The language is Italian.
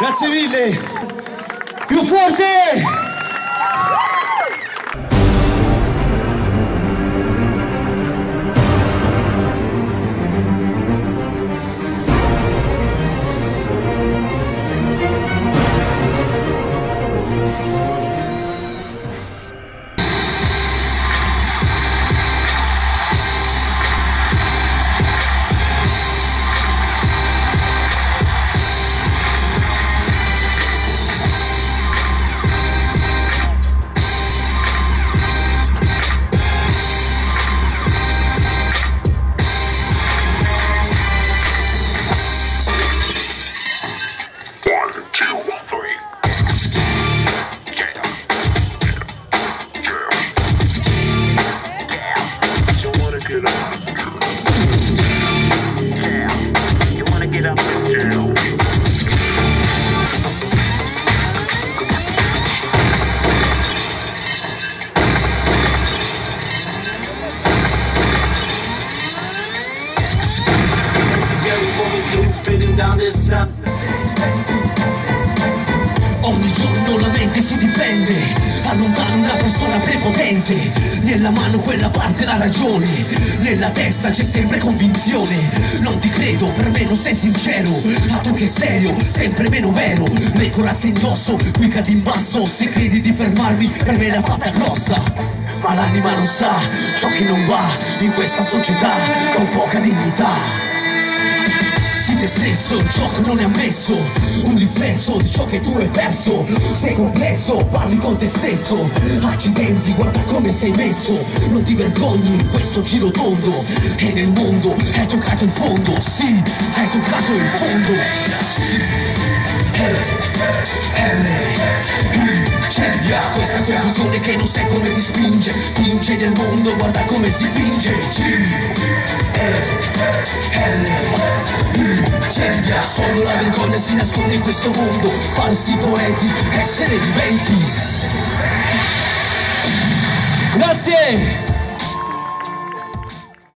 Grazie mille. Più forte! Ogni giorno la mente si difende, allontana una persona prepotente, nella mano quella parte la ragione, nella testa c'è sempre convinzione, non ti credo, per me non sei sincero, a tu che serio, sempre meno vero, le corazze indosso, qui cadi in basso, se credi di fermarmi, per me l'ha fatta grossa. Ma l'anima non sa ciò che non va in questa società con poca dignità. Sii te stesso, il gioco non è ammesso. Un riflesso di ciò che tu hai perso. Sei complesso, parli con te stesso. Accidenti, guarda come sei messo. Non ti vergogni in questo giro tondo. E nel mondo hai toccato il fondo. Sì, hai toccato il fondo. Cervia, questa confusione che non sai come ti spinge. Vince nel mondo, guarda come si finge. G, E, L, solo la vergogna si nasconde in questo mondo Falsi poeti, essere viventi Grazie!